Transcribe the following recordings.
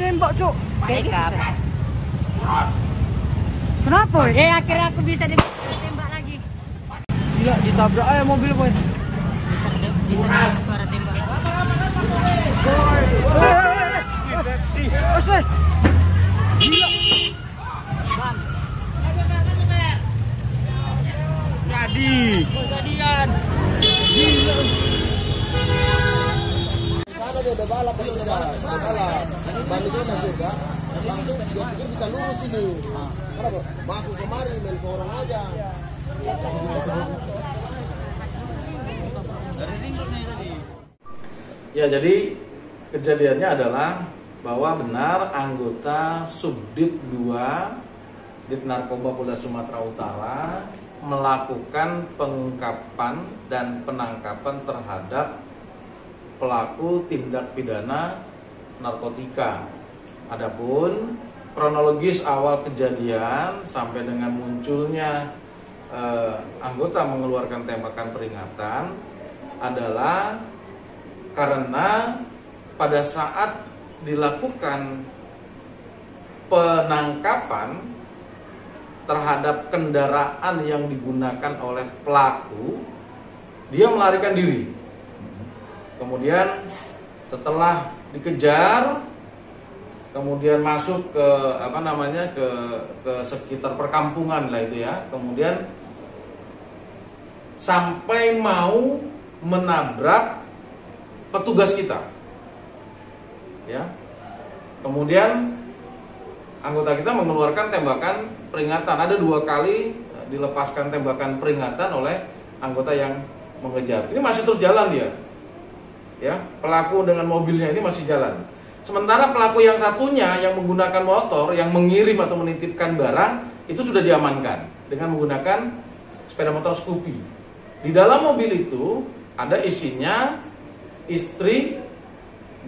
ditembak, Cuk. Makeup. Kenapa? Eh akhirnya aku bisa ditembak lagi. Gila, ditabrak aja mobil, boy. Bisa dengar suara tembak. Weh. Jadi. Dia udah balap itu udah udah balap. Baliknya juga. Langsung dia pikir bisa lurus ini. Kenapa? Masuk kemari main seorang aja. Ya, jadi kejadiannya adalah bahwa benar anggota Subdit 2 Dit Narkoba Polda Sumatera Utara melakukan pengungkapan dan penangkapan terhadap pelaku tindak pidana narkotika. Adapun kronologis awal kejadian sampai dengan munculnya eh, anggota mengeluarkan tembakan peringatan adalah karena pada saat dilakukan penangkapan terhadap kendaraan yang digunakan oleh pelaku, dia melarikan diri. Kemudian setelah dikejar, kemudian masuk ke apa namanya ke ke sekitar perkampungan lah itu ya. Kemudian sampai mau menabrak petugas kita. Ya. Kemudian anggota kita mengeluarkan tembakan peringatan. Ada dua kali dilepaskan tembakan peringatan oleh anggota yang mengejar. Ini masih terus jalan dia. Ya, pelaku dengan mobilnya ini masih jalan. Sementara pelaku yang satunya yang menggunakan motor yang mengirim atau menitipkan barang itu sudah diamankan dengan menggunakan sepeda motor Scoopy. Di dalam mobil itu ada isinya istri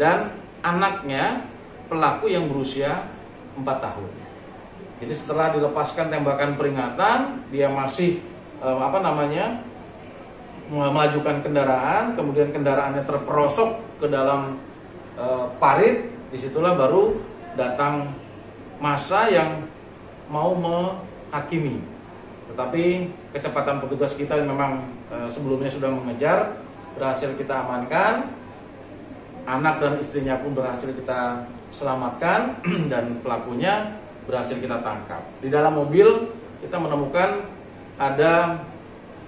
dan anaknya pelaku yang berusia 4 tahun. Jadi setelah dilepaskan tembakan peringatan, dia masih eh, apa namanya melajukan kendaraan, kemudian kendaraannya terperosok ke dalam eh, parit, di situlah baru datang masa yang mau menghakimi. Tetapi kecepatan petugas kita yang memang eh, sebelumnya sudah mengejar, berhasil kita amankan, anak dan istrinya pun berhasil kita selamatkan dan pelakunya berhasil kita tangkap. Di dalam mobil kita menemukan ada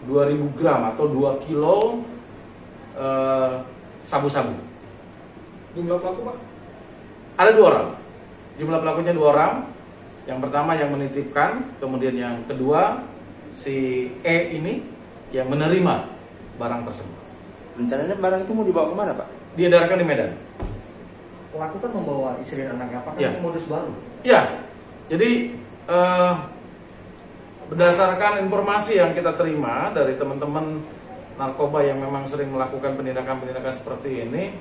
2000 gram atau 2 kilo eh, sabu-sabu. Jumlah pelaku pak? Ada dua orang. Jumlah pelakunya dua orang. Yang pertama yang menitipkan, kemudian yang kedua si E ini yang menerima barang tersebut. Rencananya barang itu mau dibawa ke mana pak? Diedarkan di Medan. pelaku kan membawa istri dan anaknya apakah Ya. ini modus baru Ya, jadi eh, berdasarkan informasi yang kita terima dari teman-teman narkoba yang memang sering melakukan penindakan-penindakan seperti ini,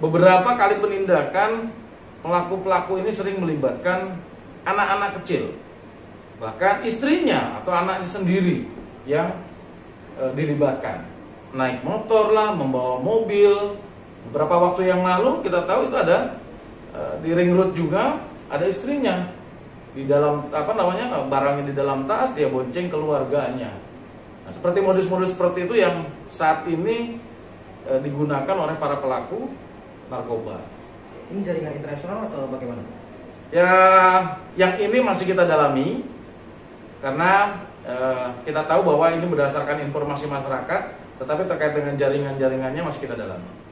beberapa kali penindakan pelaku-pelaku ini sering melibatkan anak-anak kecil, bahkan istrinya atau anaknya sendiri yang eh, dilibatkan, naik motor lah, membawa mobil. Beberapa waktu yang lalu kita tahu itu ada eh, di ring road juga ada istrinya di dalam apa namanya barangnya di dalam tas dia bonceng keluarganya. Nah, seperti modus-modus seperti itu yang saat ini eh, digunakan oleh para pelaku narkoba. ini jaringan internasional atau bagaimana Ya, yang ini masih kita dalami karena eh, kita tahu bahwa ini berdasarkan informasi masyarakat, tetapi terkait dengan jaringan-jaringannya masih kita dalami.